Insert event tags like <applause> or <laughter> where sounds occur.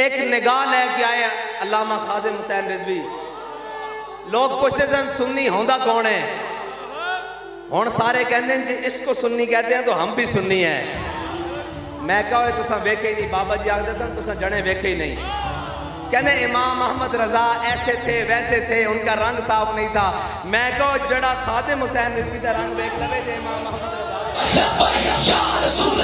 एक निगाह लैके आए अलामा खादिम हुसैन रिजवी। लोग पूछते सन सुन्नी होंदा कौन है? हूँ सारे कहते हैं, जी, इसको सुन्नी कहते हैं तो हम भी सुन्नी है। मैं कहो तुसा वेखे ही नहीं। बाबा जी आखते सन, तुसा जने वेखे ही नहीं। कहने इमाम अहमद रजा ऐसे थे, वैसे थे, उनका रंग साफ़ नहीं था। मैं कहो, जड़ा खादिम हुसैन रिजवी का रंग वेख लवे इमाम अहमद रजा <laughs>